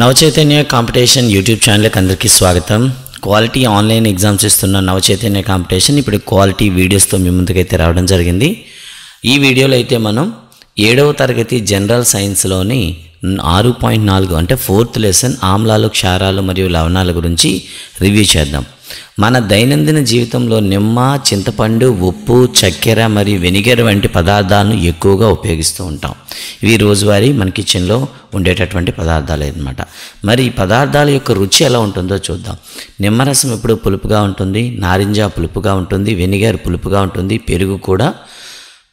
Navachaitanya competition YouTube ఛానల్కి అందరికీ స్వాగతం. క్వాలిటీ ఆన్లైన్ ఎగ్జామ్స్ ఇస్తున్న నవచైతన్య కాంపిటీషన్ ఇప్పుడు క్వాలిటీ వీడియోస్తో మీ ముందుకైతే రావడం జరిగింది. ఈ వీడియోలో అయితే మనం ఏడవ తరగతి జనరల్ సైన్స్లోని ఆరు పాయింట్ నాలుగు అంటే ఫోర్త్ లెసన్ ఆమ్లాలు క్షారాలు మరియు లవణాల గురించి రివ్యూ చేద్దాం. మన దైనందిన జీవితంలో నిమ్మ చింతపండు ఉప్పు చక్కెర మరియు వెనిగర్ వంటి పదార్థాలను ఎక్కువగా ఉపయోగిస్తూ ఉంటాం. ఇవి రోజువారీ మన కిచెన్లో ఉండేటటువంటి పదార్థాలు అనమాట మరి ఈ పదార్థాల యొక్క రుచి ఎలా ఉంటుందో చూద్దాం. నిమ్మరసం ఎప్పుడు పులుపుగా ఉంటుంది? నారింజ పులుపుగా ఉంటుంది వెనిగర్ పులుపుగా ఉంటుంది పెరుగు కూడా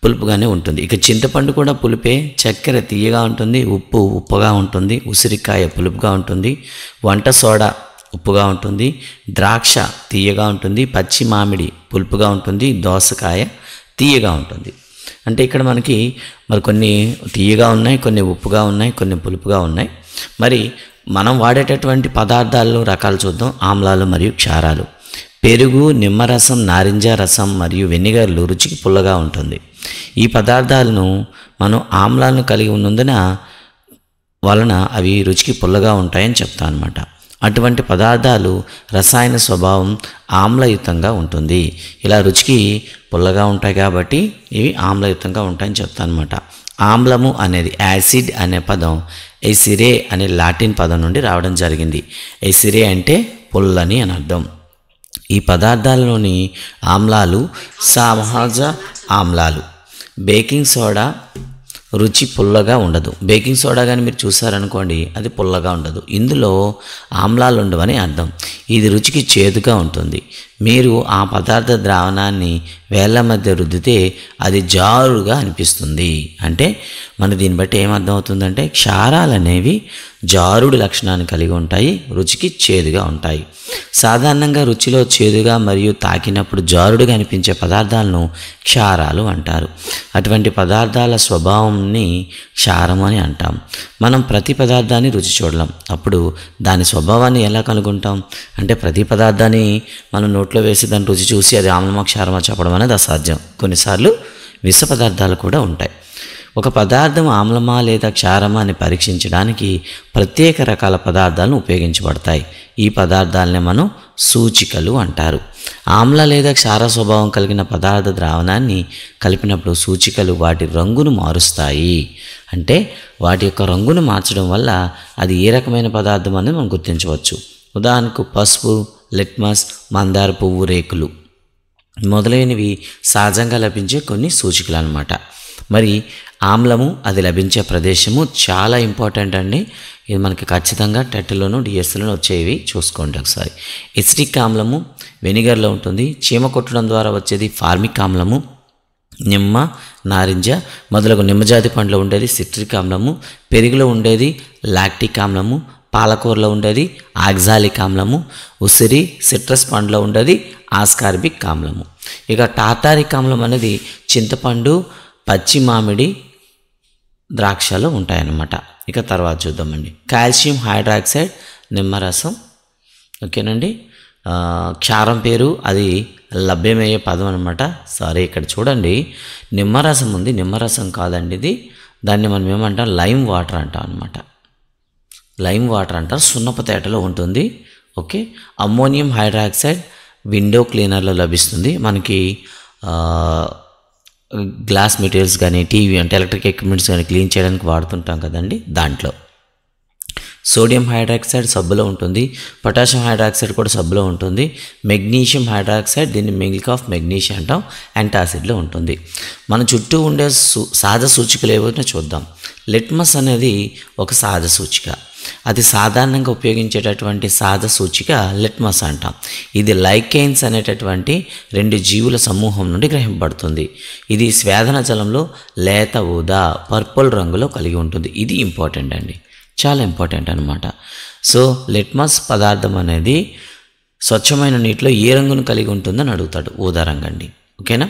పులుపుగానే ఉంటుంది. ఇక చింతపండు కూడా పులిపే. చక్కెర తీయగా ఉంటుంది ఉప్పు ఉప్పుగా ఉంటుంది ఉసిరికాయ పులుపుగా ఉంటుంది వంట సోడా ఉప్పుగా ఉంటుంది ద్రాక్ష తీయగా ఉంటుంది పచ్చి మామిడి పులుపుగా ఉంటుంది దోసకాయ తీయగా ఉంటుంది. అంటే ఇక్కడ మనకి మరి కొన్ని తీయగా ఉన్నాయి కొన్ని ఉప్పుగా ఉన్నాయి కొన్ని పులుపుగా ఉన్నాయి. మరి మనం వాడేటటువంటి పదార్థాల్లో రకాలు చూద్దాం. ఆమ్లాలు మరియు క్షారాలు. పెరుగు నిమ్మరసం నారింజ రసం మరియు వెనిగర్లు రుచికి పుల్లగా ఉంటుంది. ఈ పదార్థాలను మనం ఆమ్లాలను కలిగి ఉన్నందున వలన అవి రుచికి పుల్లగా ఉంటాయని చెప్తా అనమాట అటువంటి పదార్థాలు రసాయన స్వభావం ఆమ్లయుతంగా ఉంటుంది. ఇలా రుచికి పుల్లగా ఉంటాయి కాబట్టి ఇవి ఆమ్లయుతంగా ఉంటాయని చెప్తా అనమాట ఆమ్లము అనేది యాసిడ్ అనే పదం ఎసిరే అనే లాటిన్ పదం నుండి రావడం జరిగింది. ఎసిరే అంటే పుల్లని అని అర్థం. ఈ పదార్థాలలోని ఆమ్లాలు సహజ ఆమ్లాలు. బేకింగ్ సోడా రుచి పుల్లగా ఉండదు. బేకింగ్ సోడా కానీ మీరు చూసారనుకోండి అది పుల్లగా ఉండదు. ఇందులో ఆమ్లాలు ఉండవని అర్థం. ఇది రుచికి చేదుగా ఉంటుంది. మీరు ఆ పదార్థ ద్రావణాన్ని వేళ్ళ మధ్య రుద్దితే అది జారుగా అనిపిస్తుంది. అంటే మన దీన్ని బట్టి ఏమర్థం అవుతుందంటే క్షారాలు అనేవి జారుడు లక్షణాన్ని కలిగి ఉంటాయి రుచికి చేదుగా ఉంటాయి. సాధారణంగా రుచిలో చేదుగా మరియు తాకినప్పుడు జారుడుగా అనిపించే పదార్థాలను క్షారాలు అంటారు. అటువంటి పదార్థాల స్వభావంని క్షారం అని అంటాం. మనం ప్రతి పదార్థాన్ని రుచి చూడలేం. అప్పుడు దాని స్వభావాన్ని ఎలా కనుగొంటాం? అంటే ప్రతి పదార్థాన్ని మనం నోట్లో వేసి దాని రుచి చూసి అది ఆమ్లమా క్షారమా చెప్పడం అనేది అసాధ్యం. కొన్నిసార్లు విష పదార్థాలు కూడా ఉంటాయి. ఒక పదార్థం ఆమ్లమా లేదా క్షారమా అని పరీక్షించడానికి ప్రత్యేక రకాల పదార్థాలను ఉపయోగించబడతాయి. ఈ పదార్థాలనే మనం సూచికలు అంటారు. ఆమ్ల లేదా క్షార స్వభావం కలిగిన పదార్థ ద్రావణాన్ని కలిపినప్పుడు సూచికలు వాటి రంగును మారుస్తాయి. అంటే వాటి యొక్క రంగును మార్చడం వల్ల అది ఏ రకమైన పదార్థం అని మనం గుర్తించవచ్చు. ఉదాహరణకు పసుపు లిట్మస్ మందార పువ్వు రేకులు మొదలైనవి సహజంగా లభించే కొన్ని సూచికలు అనమాట మరి ఆమ్లము అది లభించే ప్రదేశము చాలా ఇంపార్టెంట్ అండి. ఇది మనకి ఖచ్చితంగా టెట్లోను డిఎస్లోను వచ్చేవి చూసుకోండి ఒకసారి. ఎసిటిక్ ఆమ్లము వెనిగర్లో ఉంటుంది. చీమ కొట్టడం ద్వారా వచ్చేది ఫార్మిక్ ఆమ్లము నిమ్మ నారింజ మొదలగు నిమ్మజాతి పండ్లో ఉండేది సిట్రిక్ ఆమ్లము పెరుగులో ఉండేది లాక్టిక్ ఆమ్లము పాలకూరలో ఉండేది ఆగ్జాలిక్ ఆమ్లము ఉసిరి సిట్రస్ పండ్లో ఉండేది ఆస్కార్బిక్ ఆమ్లము. ఇక టాటారిక్ ఆమ్లం అనేది చింతపండు పచ్చి మామిడి ద్రాక్షలో ఉంటాయన్నమాట. ఇక తర్వాత చూద్దామండి. కాల్షియం హైడ్రాక్సైడ్ నిమ్మరసం ఓకేనండి? క్షారం పేరు అది లభ్యమయ్యే పదం అనమాట సారీ ఇక్కడ చూడండి. నిమ్మరసం ఉంది. నిమ్మరసం కాదండి ఇది. దాన్ని మనం ఏమంటాం? లైమ్ వాటర్ అంటాం అనమాట లైమ్ వాటర్ అంటారు సున్నపు తేటలో ఉంటుంది. ఓకే? అమ్మోనియం హైడ్రాక్సైడ్ విండో క్లీనర్లో లభిస్తుంది. మనకి గ్లాస్ మెటీరియల్స్ కానీ టీవీ అంటే ఎలక్ట్రిక్ ఎక్విప్మెంట్స్ కానీ క్లీన్ చేయడానికి వాడుతుంటాం కదండి దాంట్లో. సోడియం హైడ్రాక్సైడ్ సబ్బులో ఉంటుంది. పొటాషియం హైడ్రాక్సైడ్ కూడా సబ్బులో ఉంటుంది. మెగ్నీషియం హైడ్రాక్సైడ్ దీన్ని మిల్క్ ఆఫ్ మెగ్నీషియం అంటాం యాంటాసిడ్లో ఉంటుంది. మన చుట్టూ ఉండే సూ సహజ సూచికలు ఏవైనా చూద్దాం. లిట్మస్ అనేది ఒక సహజ సూచిక. అది సాధారణంగా ఉపయోగించేటటువంటి సాధ సూచిక లిట్మస్ అంటాం. ఇది లైకెయిన్స్ అనేటటువంటి రెండు జీవుల సమూహం నుండి గ్రహింపబడుతుంది. ఇది స్వేదన జలంలో లేత ఊదా పర్పుల్ రంగులో కలిగి ఉంటుంది. ఇది ఇంపార్టెంట్ అండి. చాలా ఇంపార్టెంట్ అనమాట సో లిట్మస్ పదార్థం అనేది స్వచ్ఛమైన నీటిలో ఏ రంగును కలిగి ఉంటుందని అడుగుతాడు ఊదా రంగు అండి. ఓకేనా?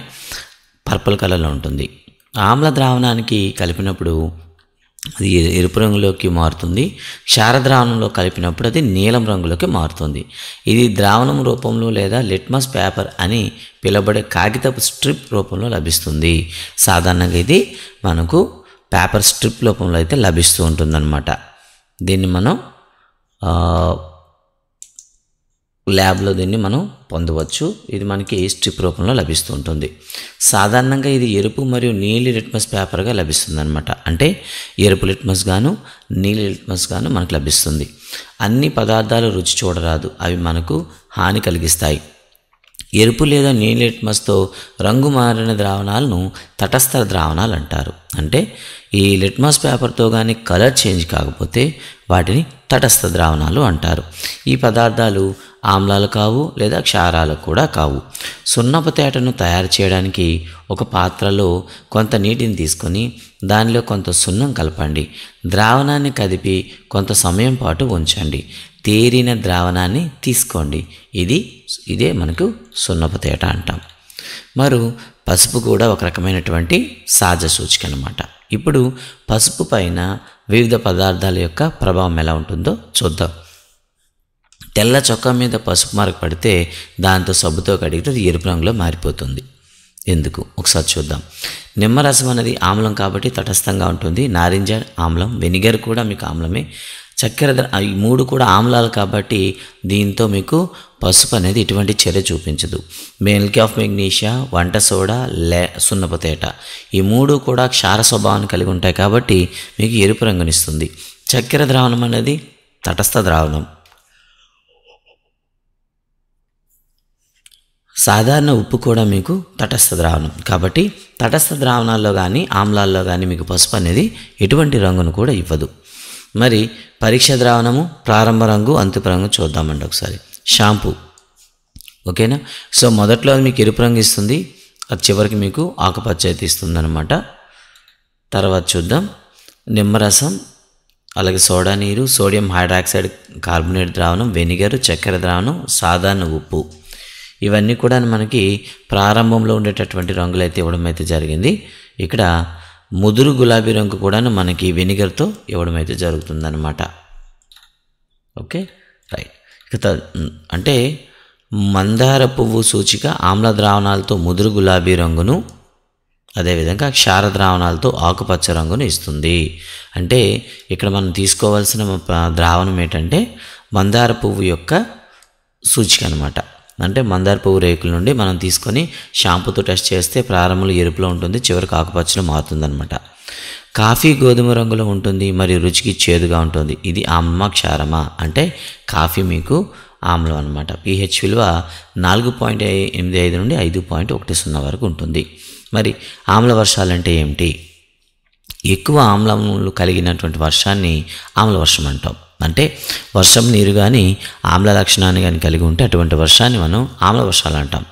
పర్పుల్ కలర్లో ఉంటుంది. ఆమ్ల ద్రావణానికి కలిపినప్పుడు అది ఎరుపు రంగులోకి మారుతుంది. క్షార ద్రావణంలో కలిపినప్పుడు అది నీలం రంగులోకి మారుతుంది. ఇది ద్రావణం రూపంలో లేదా లిట్మస్ పేపర్ అని పిలబడే కాగితపు స్ట్రిప్ రూపంలో లభిస్తుంది. సాధారణంగా ఇది మనకు పేపర్ స్ట్రిప్ రూపంలో అయితే లభిస్తూ ఉంటుందన్నమాట. దీన్ని మనం ల్యాబ్లో దీన్ని మనం పొందవచ్చు. ఇది మనకి స్ట్రిప్ రూపంలో లభిస్తూ ఉంటుంది. సాధారణంగా ఇది ఎరుపు మరియు నీలి లిట్మస్ పేపర్గా లభిస్తుంది అనమాట అంటే ఎరుపు లిట్మస్ గాను నీలి లిట్మస్ గాను మనకు లభిస్తుంది. అన్ని పదార్థాలు రుచి చూడరాదు. అవి మనకు హాని కలిగిస్తాయి. ఎరుపు లేదా నీలి లిట్మస్తో రంగు మారిన ద్రావణాలను తటస్థ ద్రావణాలు అంటారు. అంటే ఈ లిట్మస్ పేపర్తో కానీ కలర్ చేంజ్ కాకపోతే వాటిని తటస్థ ద్రావణాలు అంటారు. ఈ పదార్థాలు ఆమ్లాలు కావు లేదా క్షారాలు కూడా కావు. సున్నపు తేటను తయారు చేయడానికి ఒక పాత్రలో కొంత నీటిని తీసుకొని దానిలో కొంత సున్నం కలపండి. ద్రావణాన్ని కదిపి కొంత సమయం పాటు ఉంచండి. తేరిన ద్రావణాన్ని తీసుకోండి. ఇది ఇదే మనకు సున్నపు తేట అంటాం. మరు పసుపు కూడా ఒక రకమైనటువంటి సహజ సూచిక అనమాట ఇప్పుడు పసుపు పైన వివిధ పదార్థాల యొక్క ప్రభావం ఎలా ఉంటుందో చూద్దాం. తెల్ల చొక్కా మీద పసుపు మార్క్ పడితే దాంతో సబ్బుతో కడిగితే అది ఎరుపు రంగులో మారిపోతుంది. ఎందుకు? ఒకసారి చూద్దాం. నిమ్మరసం అనేది ఆమ్లం కాబట్టి తటస్థంగా ఉంటుంది. నారింజ ఆమ్లం వెనిగర్ కూడా మీకు ఆమ్లమే. చక్కెర ఈ మూడు కూడా ఆమ్లాలు కాబట్టి దీంతో మీకు పసుపు అనేది ఎటువంటి చర్య చూపించదు. మిల్క్ ఆఫ్ మెగ్నీషియా వంట సోడా లే సున్నపు తేట ఈ మూడు కూడా క్షార స్వభావాన్ని కలిగి ఉంటాయి కాబట్టి మీకు ఎరుపు రంగునిస్తుంది చక్కెర ద్రావణం అనేది తటస్థ ద్రావణం. సాధారణ ఉప్పు కూడా మీకు తటస్థ ద్రావణం. కాబట్టి తటస్థ ద్రావణాల్లో కానీ ఆమ్లాల్లో కానీ మీకు పసుపు అనేది ఎటువంటి రంగును కూడా ఇవ్వదు. మరి పరీక్ష ద్రావణము ప్రారంభ రంగు అంతిమ రంగు చూద్దామండి ఒకసారి. షాంపూ. ఓకేనా? సో మొదట్లో అది మీకు ఎరుపు రంగు ఇస్తుంది. అది చివరికి మీకు ఆకుపచ్చ అయితే ఇస్తుంది అనమాట తర్వాత చూద్దాం. నిమ్మరసం అలాగే సోడా నీరు సోడియం హైడ్రాక్సైడ్ కార్బోనేట్ ద్రావణం వెనిగర్ చక్కెర ద్రావణం సాధారణ ఉప్పు. ఇవన్నీ కూడా మనకి ప్రారంభంలో ఉండేటటువంటి రంగులు అయితే ఇవ్వడం అయితే జరిగింది. ఇక్కడ ముదురు గులాబీ రంగు కూడాను మనకి వెనిగర్తో ఇవ్వడం అయితే జరుగుతుందన్నమాట. ఓకే? రైట్. ఇక అంటే మందార పువ్వు సూచిక ఆమ్ల ద్రావణాలతో ముదురు గులాబీ రంగును అదేవిధంగా క్షార ద్రావణాలతో ఆకుపచ్చ రంగును ఇస్తుంది. అంటే ఇక్కడ మనం తీసుకోవాల్సిన ద్రావణం ఏంటంటే మందార పువ్వు యొక్క సూచిక అనమాట అంటే మందార పువ్వు రేకుల నుండి మనం తీసుకొని షాంపూతో టెస్ట్ చేస్తే ప్రారంభంలో ఎరుపులో ఉంటుంది చివరికి ఆకుపచ్చలో మారుతుందన్నమాట. కాఫీ గోధుమ రంగులో ఉంటుంది మరియు రుచికి చేదుగా ఉంటుంది. ఇది అమ్మ క్షారమా? అంటే కాఫీ మీకు ఆమ్లం అనమాట పిహెచ్ విలువ నాలుగు పాయింట్ ఎనిమిది ఐదు నుండి ఐదు పాయింట్ ఒకటి సున్నా వరకు ఉంటుంది. మరి ఆమ్ల వర్షాలు అంటే ఏమిటి? ఎక్కువ ఆమ్లములు కలిగినటువంటి వర్షాన్ని ఆమ్ల వర్షం అంటాం. అంటే వర్షం నీరు కానీ ఆమ్ల లక్షణాన్ని కానీ కలిగి ఉంటే అటువంటి వర్షాన్ని మనం ఆమ్ల వర్షాలు అంటాం.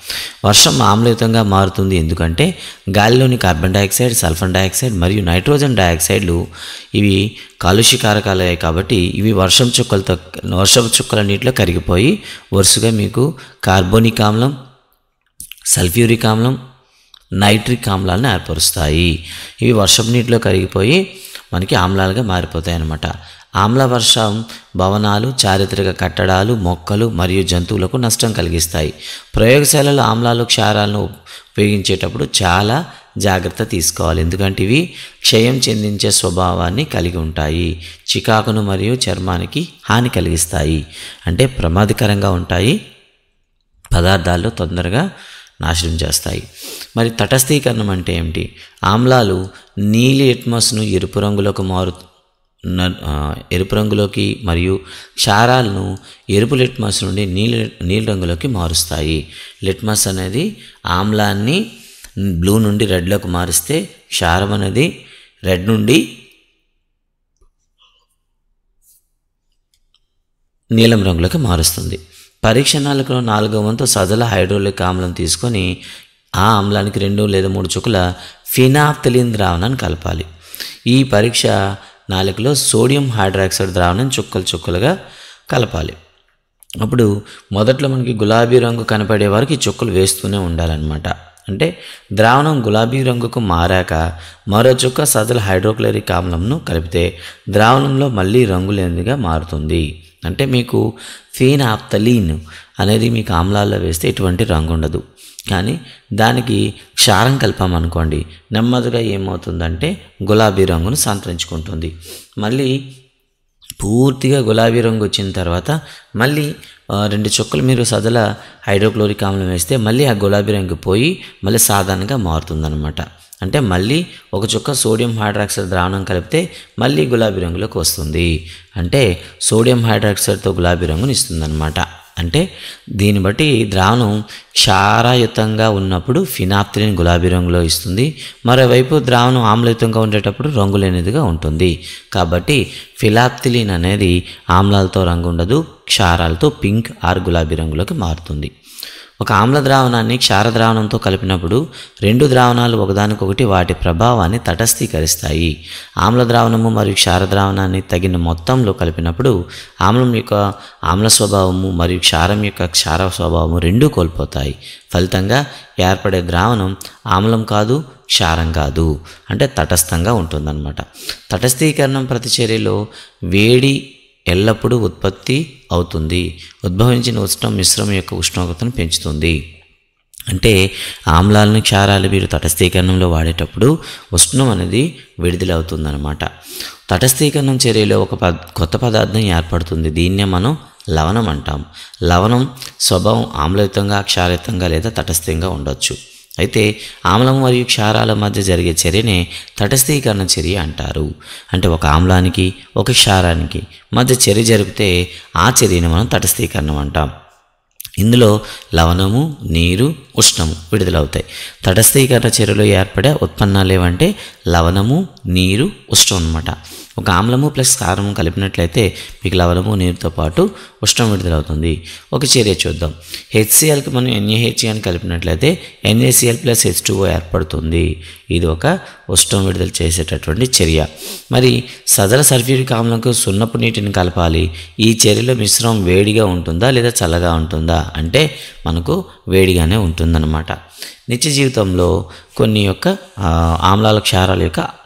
వర్షం ఆమ్లయుతంగా మారుతుంది ఎందుకంటే గాలిలోని కార్బన్ డైఆక్సైడ్ సల్ఫర్ డైఆక్సైడ్ మరియు నైట్రోజన్ డైఆక్సైడ్లు ఇవి కాలుష్యకారకాలే కాబట్టి ఇవి వర్షం చుక్కలతో వర్షపు చుక్కల నీటిలో కరిగిపోయి వరుసగా మీకు కార్బోనిక్ ఆమ్లం సల్ఫ్యూరిక్ ఆమ్లం నైట్రిక్ ఆమ్లాలను ఏర్పరుస్తాయి. ఇవి వర్షపు నీటిలో కరిగిపోయి మనకి ఆమ్లాలుగా మారిపోతాయి అన్నమాట ఆమ్ల వర్షం భవనాలు చారిత్రక కట్టడాలు మొక్కలు మరియు జంతువులకు నష్టం కలిగిస్తాయి. ప్రయోగశాలలో ఆమ్లాలు క్షారాలను ఉపయోగించేటప్పుడు చాలా జాగ్రత్త తీసుకోవాలి. ఎందుకంటే ఇవి క్షయం చెందించే స్వభావాన్ని కలిగి ఉంటాయి. చికాకును మరియు చర్మానికి హాని కలిగిస్తాయి. అంటే ప్రమాదకరంగా ఉంటాయి. పదార్థాలు తొందరగా నాశనం చేస్తాయి. మరి తటస్థీకరణం అంటే ఏమిటి? ఆమ్లాలు నీలి ఎట్మస్ను ఎరుపు రంగులోకి మారు ఎరుపు రంగులోకి మరియు క్షారాలను ఎరుపు లిట్మస్ నుండి నీలి నీలి రంగులోకి మారుస్తాయి. లిట్మస్ అనేది ఆమ్లాన్ని బ్లూ నుండి రెడ్లోకి మారిస్తే క్షారం అనేది రెడ్ నుండి నీలం రంగులోకి మారుస్తుంది. పరీక్షణాలకు నాలుగో వంతు సజల హైడ్రోలిక్ ఆమ్లం తీసుకొని ఆ ఆమ్లానికి రెండు లేదా మూడు చుక్కల ఫినాప్తలిన్ ద్రావణాన్ని కలపాలి. ఈ పరీక్ష నాలుగులో సోడియం హైడ్రాక్సైడ్ ద్రావణం చుక్కలు చుక్కలుగా కలపాలి. అప్పుడు మొదట్లో మనకి గులాబీ రంగు కనపడే వరకు ఈ చుక్కలు వేస్తూనే ఉండాలన్నమాట. అంటే ద్రావణం గులాబీ రంగుకు మారాక మరో చుక్క సజల హైడ్రోక్లోరిక్ ఆమ్లంను కలిపితే ద్రావణంలో మళ్ళీ రంగు లేనిదిగా మారుతుంది. అంటే మీకు ఫీనాప్తలీన్ అనేది మీకు ఆమ్లాల్లో వేస్తే ఎటువంటి రంగు ఉండదు. కానీ దానికి క్షారం కలపామనుకోండి నెమ్మదిగా ఏమవుతుందంటే గులాబీ రంగును సంతరించుకుంటుంది. మళ్ళీ పూర్తిగా గులాబీ రంగు వచ్చిన తర్వాత మళ్ళీ రెండు చుక్కలు మీరు సదల హైడ్రోక్లోరిక్ ఆమ్లం వేస్తే మళ్ళీ ఆ గులాబీ రంగు పోయి మళ్ళీ సాధారణంగా మారుతుందన్నమాట. అంటే మళ్ళీ ఒక చుక్క సోడియం హైడ్రాక్సైడ్ ద్రావణం కలిపితే మళ్ళీ గులాబీ రంగులోకి వస్తుంది. అంటే సోడియం హైడ్రాక్సైడ్తో గులాబీ రంగుని ఇస్తుందన్నమాట. అంటే దీన్ని బట్టి ద్రావణం క్షారయుతంగా ఉన్నప్పుడు ఫినాప్తిలిన్ గులాబీ రంగులో ఇస్తుంది. మరోవైపు ద్రావణం ఆమ్లయుతంగా ఉండేటప్పుడు రంగు లేనిదిగా ఉంటుంది. కాబట్టి ఫిలాప్తిలిన్ అనేది ఆమ్లాలతో రంగు ఉండదు క్షారాలతో పింక్ ఆర్ గులాబీ రంగులోకి మారుతుంది. ఒక ఆమ్ల ద్రావణాన్ని క్షార ద్రావణంతో కలిపినప్పుడు రెండు ద్రావణాలు ఒకదానికొకటి వాటి ప్రభావాన్ని తటస్థీకరిస్తాయి. ఆమ్ల ద్రావణము మరియు క్షార ద్రావణాన్ని తగిన మొత్తంలో కలిపినప్పుడు ఆమ్లం యొక్క ఆమ్ల స్వభావము మరియు క్షారం యొక్క క్షార స్వభావము రెండూ కోల్పోతాయి. ఫలితంగా ఏర్పడే ద్రావణం ఆమ్లం కాదు క్షారం కాదు. అంటే తటస్థంగా ఉంటుందన్నమాట. తటస్థీకరణం ప్రతిచర్యలో వేడి ఎల్లప్పుడూ ఉత్పత్తి అవుతుంది. ఉద్భవించిన ఉష్ణం మిశ్రమం యొక్క ఉష్ణోగ్రతను పెంచుతుంది. అంటే ఆమ్లాలను క్షారాలు మీరు తటస్థీకరణంలో వాడేటప్పుడు ఉష్ణం అనేది విడుదలవుతుందనమాట తటస్థీకరణం చర్యలో ఒక పద కొత్త పదార్థం ఏర్పడుతుంది. దీన్నే మనం లవణం అంటాం. లవణం స్వభావం ఆమ్లయుతంగా క్షారయుతంగా లేదా తటస్థంగా ఉండొచ్చు. అయితే ఆమ్లం మరియు క్షారాల మధ్య జరిగే చర్యనే తటస్థీకరణ చర్య అంటారు. అంటే ఒక ఆమ్లానికి ఒక క్షారానికి మధ్య చర్య జరిగితే ఆ చర్యను మనం తటస్థీకరణం అంటాం. ఇందులో లవణము నీరు ఉష్ణము విడుదలవుతాయి. తటస్థీకరణ చర్యలో ఏర్పడే ఉత్పన్నాలు ఏవంటే లవణము నీరు ఉష్ణం అనమాట ఒక ఆమ్లము ప్లస్ కారము కలిపినట్లయితే మీకు లవణము నీరుతో పాటు ఉష్ణం విడుదలవుతుంది. ఒక చర్య చూద్దాం. హెచ్సిఎల్కి మనం ఎన్ఏహెచ్ అని కలిపినట్లయితే NaCl plus H two O ఏర్పడుతుంది. ఇది ఒక ఉష్ణం విడుదల చేసేటటువంటి చర్య మరి సదర సల్ఫ్యూరిక్ ఆమ్లంకు సున్నపు నీటిని కలపాలి. ఈ చర్యలో మిశ్రమం వేడిగా ఉంటుందా లేదా చల్లగా ఉంటుందా? అంటే మనకు వేడిగానే ఉంటుందన్నమాట. నిత్య జీవితంలో కొన్ని యొక్క ఆమ్లాల క్షారాల యొక్క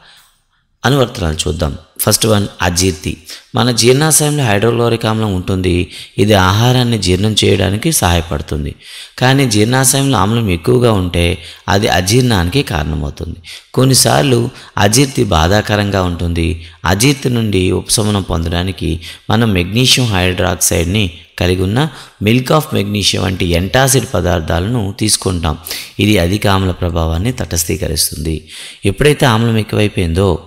అనువర్తనాలు చూద్దాం. ఫస్ట్ వన్ అజీర్తి. మన జీర్ణాశయంలో హైడ్రోక్లోరిక్ ఆమ్లం ఉంటుంది. ఇది ఆహారాన్ని జీర్ణం చేయడానికి సహాయపడుతుంది. కానీ జీర్ణాశయంలో ఆమ్లం ఎక్కువగా ఉంటే అది అజీర్ణానికి కారణమవుతుంది. కొన్నిసార్లు అజీర్తి బాధాకరంగా ఉంటుంది. అజీర్తి నుండి ఉపశమనం పొందడానికి మనం మెగ్నీషియం హైడ్రాక్సైడ్ని కలిగి ఉన్న మిల్క్ ఆఫ్ మెగ్నీషియం వంటి ఎంటాసిడ్ పదార్థాలను తీసుకుంటాం. ఇది అధిక ఆమ్ల ప్రభావాన్ని తటస్థీకరిస్తుంది. ఎప్పుడైతే ఆమ్లం ఎక్కువైపోయిందో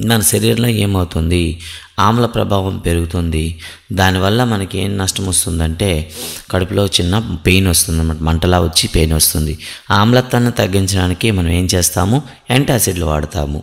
మన శరీరంలో ఏమవుతుంది? ఆమ్ల ప్రభావం పెరుగుతుంది. దానివల్ల మనకి ఏం నష్టం వస్తుందంటే కడుపులో చిన్న పెయిన్ వస్తుంది అనమాట మంటలా వచ్చి పెయిన్ వస్తుంది. ఆమ్లత్వాన్ని తగ్గించడానికి మనం ఏం చేస్తాము? యాంటాసిడ్లు వాడతాము.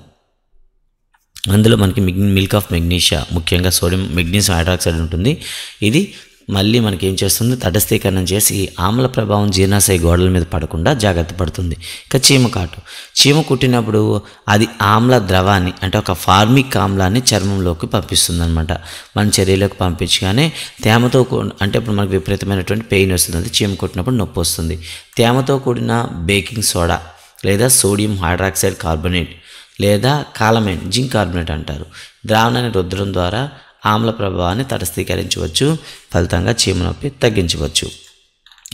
అందులో మనకి మిగ్ మిల్క్ ఆఫ్ మెగ్నీషియా ముఖ్యంగా సోడియం మెగ్నీషియం హైడ్రాక్సైడ్ ఉంటుంది. ఇది మళ్ళీ మనకి ఏం చేస్తుంది? తటస్థీకరణం చేసి ఆమ్ల ప్రభావం జీర్ణాశయ గోడల మీద పడకుండా జాగ్రత్త పడుతుంది. ఇక చీమ కాటు. చీమ కుట్టినప్పుడు అది ఆమ్ల ద్రవాన్ని అంటే ఒక ఫార్మిక్ ఆమ్లాన్ని చర్మంలోకి పంపిస్తుంది అనమాట మన చర్యలోకి పంపించగానే తేమతో అంటే ఇప్పుడు మనకు విపరీతమైనటువంటి పెయిన్ వస్తుంది. అది చీమ కుట్టినప్పుడు నొప్పి వస్తుంది. తేమతో కూడిన బేకింగ్ సోడా లేదా సోడియం హైడ్రాక్సైడ్ కార్బోనేట్ లేదా కాలమైన్ జింక్ కార్బోనేట్ అంటారు. ద్రావణాన్ని రుద్దడం ద్వారా ఆమ్ల ప్రభావాన్ని తటస్థీకరించవచ్చు ఫలితంగా చీమ నొప్పి తగ్గించవచ్చు.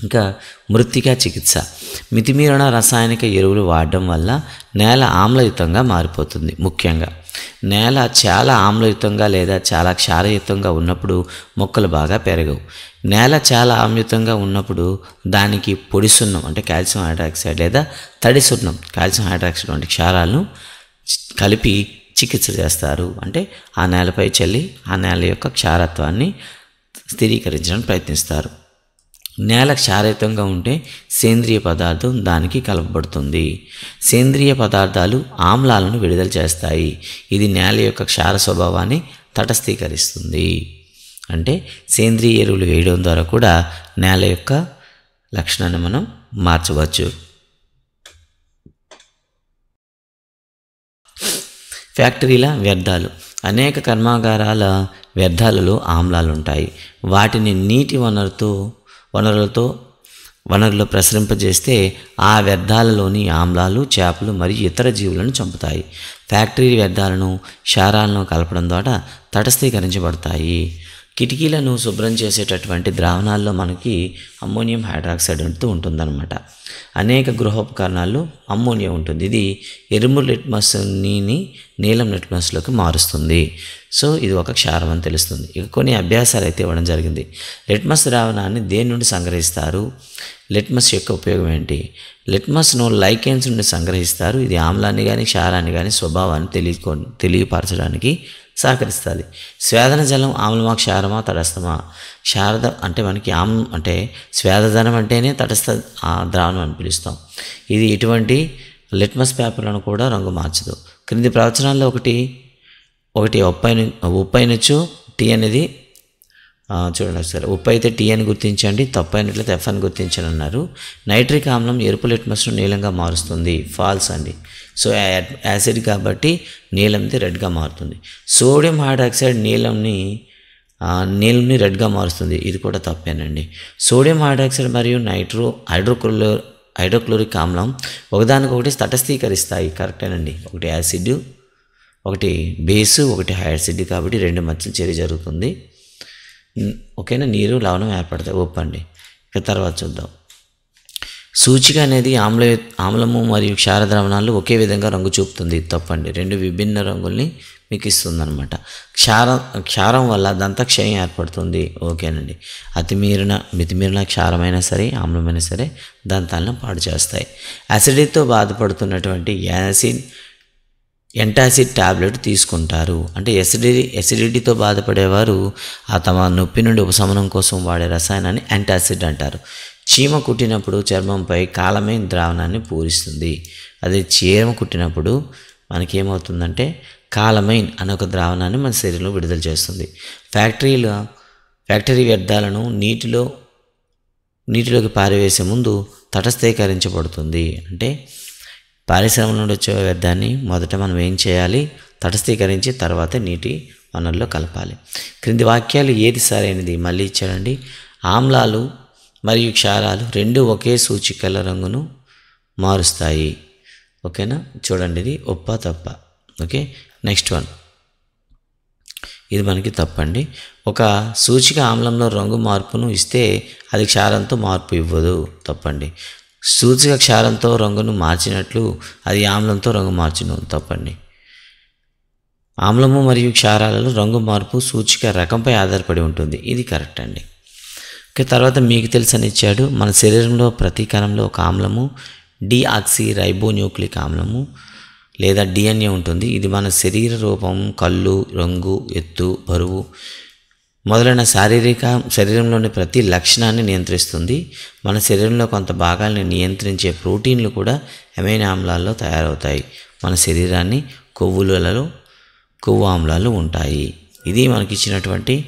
ఇంకా మృత్తికా చికిత్స. మితిమీరిన రసాయనిక ఎరువులు వాడడం వల్ల నేల ఆమ్లయుతంగా మారిపోతుంది ముఖ్యంగా. నేల చాలా ఆమ్లయుతంగా లేదా చాలా క్షారయుతంగా ఉన్నప్పుడు మొక్కలు బాగా పెరగవు. నేల చాలా ఆమ్లయుతంగా ఉన్నప్పుడు దానికి పొడి సున్నం అంటే కాల్షియం హైడ్రాక్సైడ్ లేదా తడి సున్నం కాల్షియం హైడ్రాక్సైడ్ వంటి క్షారాలను కలిపి చికిత్స చేస్తారు. అంటే ఆ నేలపై చల్లి ఆ నేల యొక్క క్షారత్వాన్ని స్థిరీకరించడానికి ప్రయత్నిస్తారు. నేల క్షారయుతంగా ఉంటే సేంద్రియ పదార్థం దానికి కలపబడుతుంది. సేంద్రియ పదార్థాలు ఆమ్లాలను విడుదల చేస్తాయి. ఇది నేల యొక్క క్షార స్వభావాన్ని తటస్థీకరిస్తుంది. అంటే సేంద్రియ ఎరువులు వేయడం ద్వారా కూడా నేల యొక్క లక్షణాన్ని మనం మార్చవచ్చు. ఫ్యాక్టరీల వ్యర్థాలు. అనేక కర్మాగారాల వ్యర్థాలలో ఆమ్లాలు ఉంటాయి వాటిని నీటి వనరుతో వనరులతో వనరులు ప్రసరింపజేస్తే ఆ వ్యర్థాలలోని ఆమ్లాలు చేపలు మరియు ఇతర జీవులను చంపుతాయి. ఫ్యాక్టరీ వ్యర్థాలను క్షారాలను కలపడం ద్వారా తటస్థీకరించబడతాయి. కిటికీలను శుభ్రం చేసేటటువంటి ద్రావణాల్లో మనకి అమ్మోనియం హైడ్రాక్సైడ్ అంటూ ఉంటుందన్నమాట. అనేక గృహోపకరణాల్లో అమ్మోనియా ఉంటుంది. ఇది ఎరుము లిట్మస్ని నీలం లిట్మస్లోకి మారుస్తుంది. సో ఇది ఒక క్షారం అని తెలుస్తుంది. ఇక కొన్ని అభ్యాసాలు అయితే ఇవ్వడం జరిగింది. లిట్మస్ ద్రావణాన్ని దేని నుండి సంగ్రహిస్తారు? లిట్మస్ యొక్క ఉపయోగం ఏంటి? లిట్మస్ను లైకెన్స్ నుండి సంగ్రహిస్తారు. ఇది ఆమ్లాన్ని కానీ క్షారాన్ని కానీ స్వభావాన్ని తెలియ తెలియపరచడానికి సహకరిస్తుంది. స్వేదన జలం ఆమ్లమా క్షారమా తటస్థమా? క్షారద అంటే మనకి ఆమ్లం అంటే స్వేదజనం అంటేనే తటస్థ ఆ ద్రావణం అని పిలుస్తాం. ఇది ఇటువంటి లిట్మస్ పేపర్లను కూడా రంగు మార్చదు. క్రింది ప్రవచనాల్లో ఒకటి ఒకటి ఉప్పైన ఉప్పైనచ్చు టీ అనేది చూడండి ఒకసారి. ఉప్పు అయితే టీ అని గుర్తించండి తప్పు అయినట్లయితే ఎఫ్ అని గుర్తించండి అన్నారు నైట్రిక్ ఆమ్లం ఎరుపు లిట్మస్ను నీలంగా మారుస్తుంది. ఫాల్స్ అండి. సో యాసిడ్ కాబట్టి నీలంది రెడ్గా మారుతుంది. సోడియం హైడ్రాక్సైడ్ నీలంని ఆ, నీలంని రెడ్గా మారుస్తుంది. ఇది కూడా తప్పేనండి. సోడియం హైడ్రాక్సైడ్ మరియు నైట్రో హైడ్రోక్లో హైడ్రోక్లోరిక్ ఆమ్లం ఒకదానికొకటి తటస్థీకరిస్తాయి. కరెక్టేనండి. ఒకటి యాసిడ్ ఒకటి బేసు ఒకటి యాసిడ్ కాబట్టి రెండు మధ్య చర్య జరుగుతుంది. ఓకేనా? నీరు లవణం ఏర్పడతాయి. ఒప్పండి. ఇక తర్వాత చూద్దాం. సూచిక అనేది ఆమ్ల ఆమ్లము మరియు క్షార ద్రావణాలు ఒకే విధంగా రంగు చూపుతుంది. తప్పండి. రెండు విభిన్న రంగుల్ని మీకు ఇస్తుందన్నమాట క్షారం క్షారం వల్ల దంతక్షయం ఏర్పడుతుంది. ఓకేనండి. అతిమీరిన మితిమీరిన క్షారమైనా సరే ఆమ్లమైనా సరే దంతాలను పాడు చేస్తాయి. యాసిడితో బాధపడుతున్నటువంటి యాసిడ్ ఎంటాసిడ్ టాబ్లెట్ తీసుకుంటారు. అంటే ఎసిడి ఎసిడిటీతో బాధపడేవారు ఆ తమ నొప్పి నుండి ఉపశమనం కోసం వాడే రసాయనాన్ని యాంటాసిడ్ అంటారు. చీమ కుట్టినప్పుడు చర్మంపై కాలమైన ద్రావణాన్ని పూరిస్తుంది. అదే చీమ కుట్టినప్పుడు మనకేమవుతుందంటే కాలమైన్ అనే ఒక ద్రావణాన్ని మన శరీరంలో విడుదల చేస్తుంది. ఫ్యాక్టరీలో ఫ్యాక్టరీ వ్యర్థాలను నీటిలో నీటిలోకి పారివేసే ముందు తటస్థీకరించబడుతుంది. అంటే పారిశ్రమ నుండి వచ్చే వ్యర్థాన్ని మొదట మనం ఏం చేయాలి? తటస్థీకరించి తర్వాత నీటి వనరులో కలపాలి. క్రింది వాక్యాలు ఏది సరైనది? మళ్ళీ ఇచ్చాడండి ఆమ్లాలు మరియు క్షారాలు రెండు ఒకే సూచికల రంగును మారుస్తాయి. ఓకేనా? చూడండి ఇది ఒప్ప తప్ప. ఓకే? Next one. ఇది మనకి తప్పండి. ఒక సూచిక ఆమ్లంలో రంగు మార్పును ఇస్తే అది క్షారంతో మార్పు ఇవ్వదు. తప్పండి. సూచిక క్షారంతో రంగును మార్చినట్లు అది ఆమ్లంతో రంగు మార్చును. తప్పండి. ఆమ్లము మరియు క్షారాలలో రంగు మార్పు సూచిక రకంపై ఆధారపడి ఉంటుంది. ఇది కరెక్ట్ అండి. ఇక తర్వాత మీకు తెలుసని ఇచ్చాడు మన శరీరంలో ప్రతి కణంలో ఒక ఆమ్లము డిఆక్సీ రైబోన్యూక్లిక్ ఆమ్లము లేదా డిఎన్ఏ ఉంటుంది. ఇది మన శరీర రూపం కళ్ళు రంగు ఎత్తు బరువు మొదలైన శారీరక శరీరంలోని ప్రతి లక్షణాన్ని నియంత్రిస్తుంది. మన శరీరంలో కొంత భాగాల్ని నియంత్రించే ప్రోటీన్లు కూడా ఎమైన్ ఆమ్లాల్లో తయారవుతాయి. మన శరీరాన్ని కొవ్వులలో కొవ్వు ఆమ్లాలు ఉంటాయి. ఇది మనకి ఇచ్చినటువంటి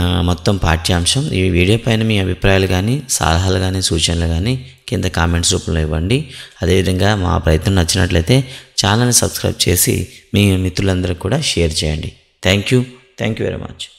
మొత్తం పాఠ్యాంశం. ఈ వీడియో పైన మీ అభిప్రాయాలు కానీ సలహాలు కానీ సూచనలు కానీ కింద కామెంట్స్ రూపంలో ఇవ్వండి. అదేవిధంగా మా ప్రయత్నం నచ్చినట్లయితే ఛానల్ని సబ్స్క్రైబ్ చేసి మీ మిత్రులందరికీ కూడా షేర్ చేయండి. Thank you. Thank you very much.